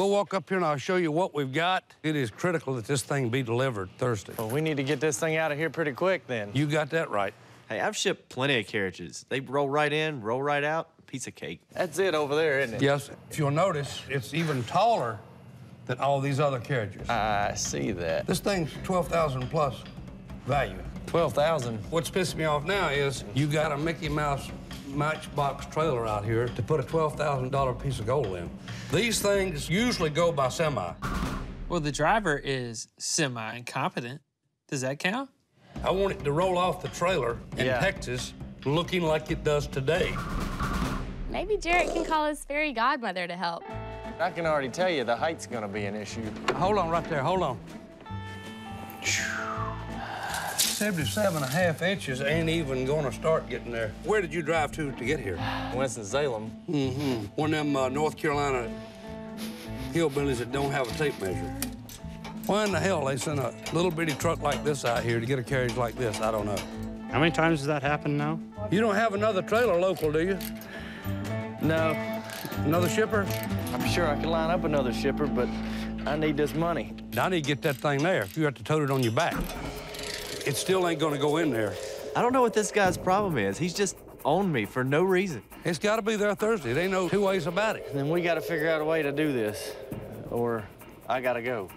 We'll walk up here and I'll show you what we've got. It is critical that this thing be delivered Thursday. Well, we need to get this thing out of here pretty quick then. You got that right. Hey, I've shipped plenty of carriages. They roll right in, roll right out, piece of cake. That's it over there, isn't it? Yes. If you'll notice, it's even taller than all these other carriages. I see that. This thing's 12,000 plus value. 12,000. What's pissing me off now is you got a Mickey Mouse Matchbox trailer out here to put a $12,000 piece of gold in. These things usually go by semi. Well, the driver is semi-incompetent. Does that count? I want it to roll off the trailer in Yeah. Texas looking like it does today. Maybe Jarrett can call his fairy godmother to help. I can already tell you the height's gonna be an issue. Hold on right there, hold on. 77 and a half inches ain't even gonna start getting there. Where did you drive to to get here? Winston-Salem. Mm-hmm. One of them uh, North Carolina hillbillies that don't have a tape measure. Why in the hell they send a little bitty truck like this out here to get a carriage like this? I don't know. How many times has that happened now? You don't have another trailer local, do you? No, Another shipper? I'm sure I could line up another shipper, but I need this money. I need to get that thing there. If you have to tote it on your back. It still ain't gonna go in there. I don't know what this guy's problem is. He's just owned me for no reason. It's gotta be there Thursday. There ain't no two ways about it. Then we gotta figure out a way to do this, or I gotta go.